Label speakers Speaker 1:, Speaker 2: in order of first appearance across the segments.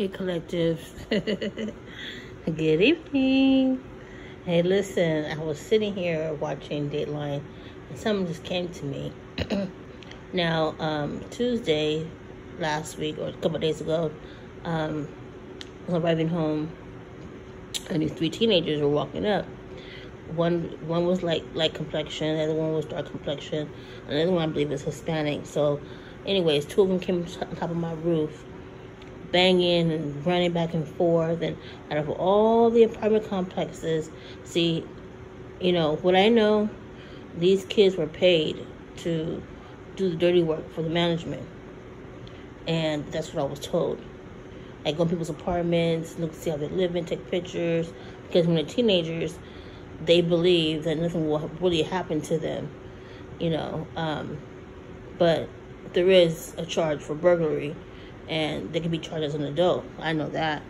Speaker 1: Hey, collective. Good evening. Hey, listen, I was sitting here watching Dateline, and something just came to me. now, um, Tuesday last week, or a couple days ago, um, I was arriving home, and these three teenagers were walking up. One one was like light complexion, the other one was dark complexion, and the other one I believe is Hispanic. So, anyways, two of them came on top of my roof banging and running back and forth. And out of all the apartment complexes, see, you know, what I know, these kids were paid to do the dirty work for the management. And that's what I was told. I go people's apartments, look see how they're living, take pictures. Because when they're teenagers, they believe that nothing will really happen to them, you know. Um, but there is a charge for burglary and they can be charged as an adult. I know that.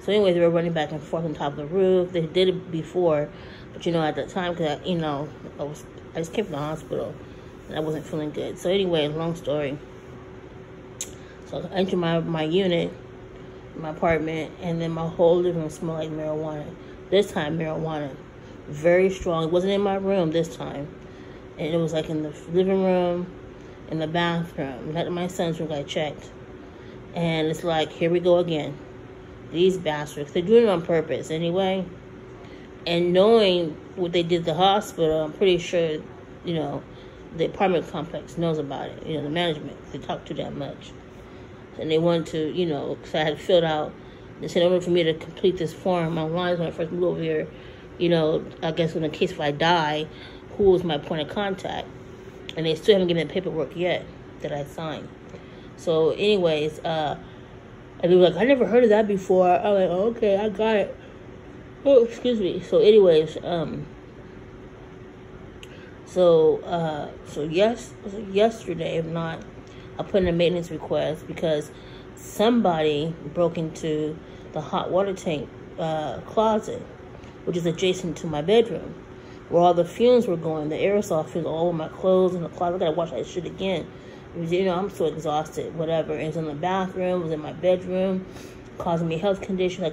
Speaker 1: So anyway, they were running back and forth on top of the roof. They did it before, but you know, at that time, because you know, I was I just came from the hospital and I wasn't feeling good. So anyway, long story. So I entered my my unit, my apartment, and then my whole living room smelled like marijuana. This time, marijuana, very strong. It wasn't in my room this time, and it was like in the living room, in the bathroom. Not in my son's room. I checked and it's like, here we go again. These bastards. They're doing it on purpose anyway. And knowing what they did the hospital, I'm pretty sure, you know, the apartment complex knows about it. You know, the management. They talk to that much. And they wanted to, you know, because I had filled out, they said in order for me to complete this form online when I first moved over here, you know, I guess in the case if I die, who was my point of contact? And they still haven't given me the paperwork yet that I signed. So, anyways, uh, and they were like, I never heard of that before. I was like, oh, okay, I got it. Oh, excuse me. So, anyways, um, so, uh, so yes, yesterday, if not, I put in a maintenance request because somebody broke into the hot water tank uh, closet, which is adjacent to my bedroom, where all the fumes were going. The aerosol fumes all over my clothes in the closet. I gotta wash that shit again you know, I'm so exhausted, whatever. It was in the bathroom, was in my bedroom, causing me health conditions. I